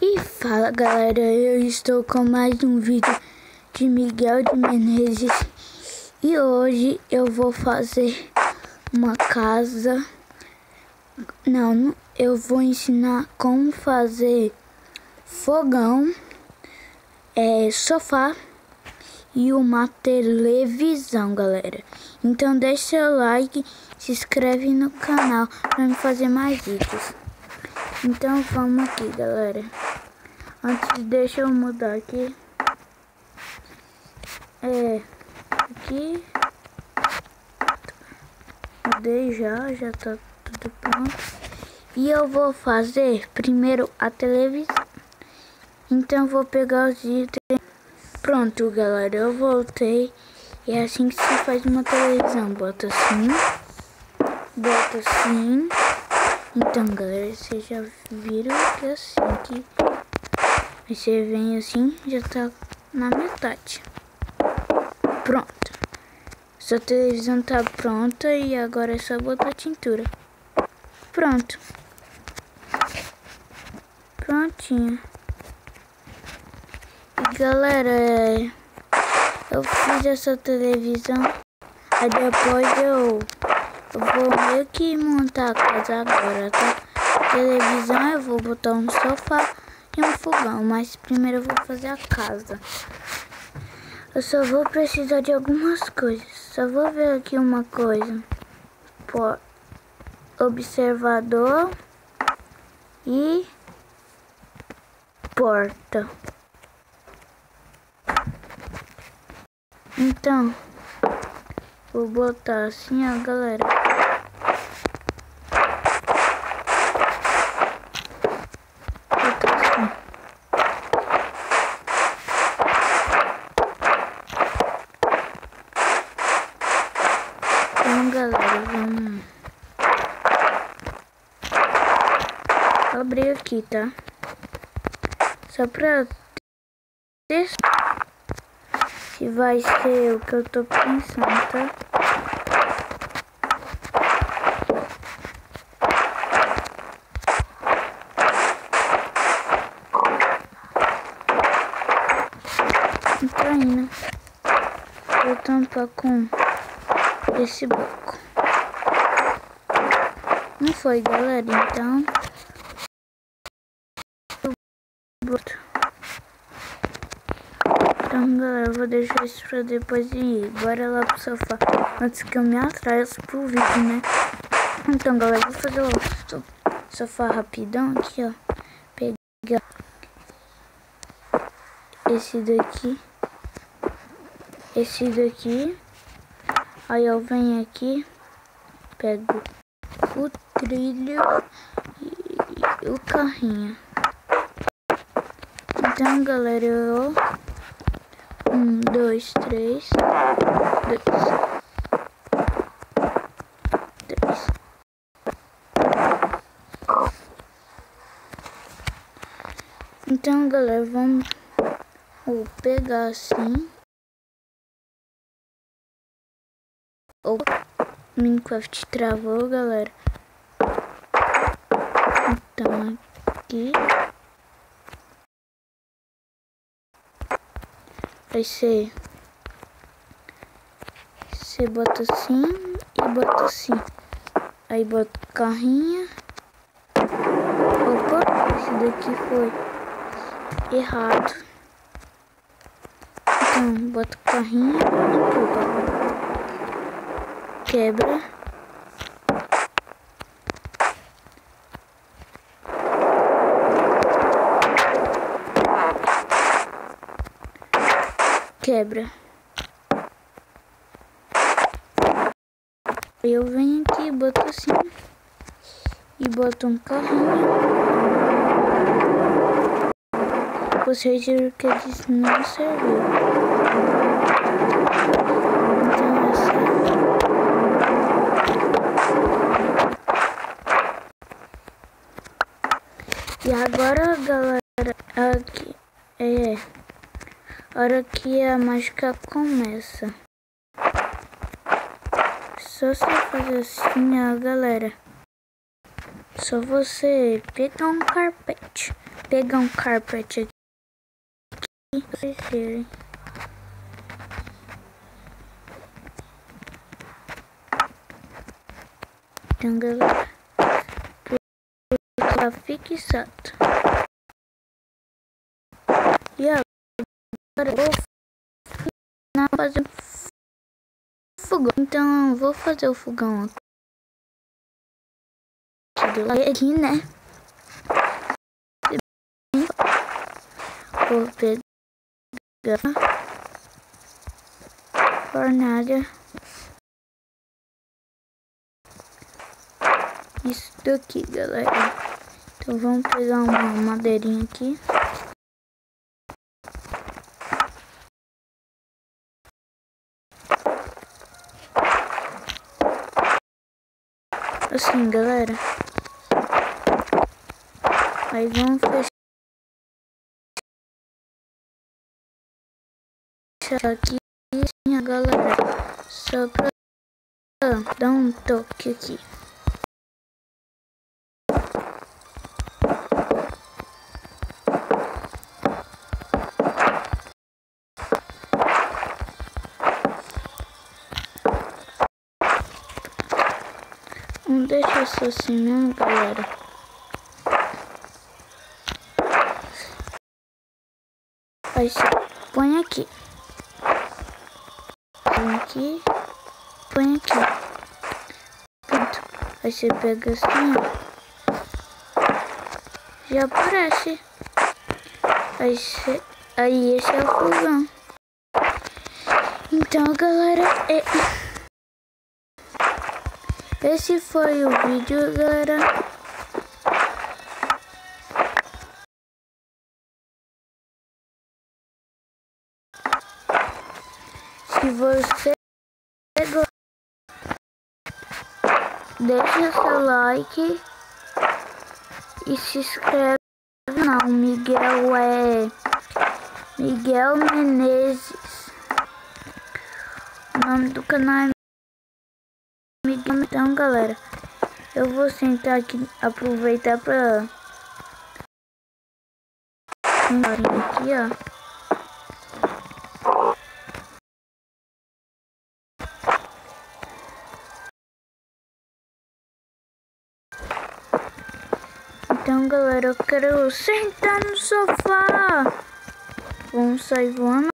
E fala galera, eu estou com mais um vídeo de Miguel de Menezes e hoje eu vou fazer uma casa. Não, eu vou ensinar como fazer fogão, é, sofá e uma televisão, galera. Então deixa seu like, se inscreve no canal para me fazer mais vídeos. Então vamos aqui, galera. Antes deixa eu mudar aqui. É, aqui. Mudei já, já tá tudo pronto. E eu vou fazer primeiro a televisão. Então vou pegar os itens. Pronto, galera, eu voltei. E é assim que se faz uma televisão. Bota assim. Bota assim. Então, galera, vocês já viram que é assim que você vem assim, já tá na metade. Pronto. Sua televisão tá pronta e agora é só botar tintura. Pronto. Prontinho. E galera, eu fiz essa televisão. Aí depois eu eu vou meio que montar a casa agora, tá? Televisão, eu vou botar um sofá e um fogão, mas primeiro eu vou fazer a casa. Eu só vou precisar de algumas coisas. Só vou ver aqui uma coisa. Por observador e porta. Então, vou botar assim, ó, galera. Então, galera, vamos abrir aqui, tá? Só pra testar se vai ser o que eu tô pensando, tá? Tá indo. Vou tampar com esse bloco. Não foi, galera? Então. Então, galera, eu vou deixar isso pra depois ir. Bora lá pro sofá. Antes que eu me atraso pro vídeo, né? Então, galera, vou fazer o sofá rapidão aqui, ó. Pegar esse daqui. Esse daqui. Aí eu venho aqui, pego o trilho e o carrinho. Então, galera, eu... Um, dois, três, dois. Então, galera, vamos vou pegar assim. O Minecraft travou, galera. Então, aqui. Vai ser... Você bota assim e bota assim. Aí bota carrinha. Opa, esse daqui foi errado. Então, bota carrinha e empurra quebra. Quebra. Eu venho aqui, boto assim e boto um carrinho. Vocês viram que eles não serviu. E agora, galera, aqui é hora que a mágica começa. Só você fazer assim, ó, galera. Só você pegar um carpete. Pegar um carpete aqui. Então, galera, fica fixado. E agora eu vou fazer fogão. Então, vou fazer o fogão aqui aqui, né? Vou pegar fornalha. Isso daqui, galera. Então vamos pegar uma madeirinha aqui. Assim, galera. Aí vamos fechar aqui a galera. Só pra dar um toque aqui. Não deixa isso assim mesmo, galera. Aí você põe aqui. Põe aqui. Põe aqui. Pronto. Aí você pega assim, ó. Já aparece. Aí, você, aí esse é o fogão. Então, galera, é... esse foi o vídeo, galera. Se você gostou, deixa seu like e se inscreve no canal. Miguel é Miguel Menezes. O nome do canal é. Então, galera, eu vou sentar aqui, aproveitar para aqui, ó. Então, galera, eu quero sentar no sofá. Vamos sair voando.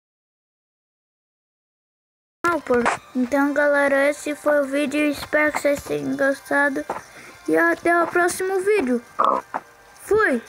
Então, galera, esse foi o vídeo. Espero que vocês tenham gostado. E até o próximo vídeo. Fui!